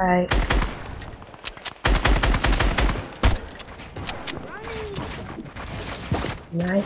Alright. Nice.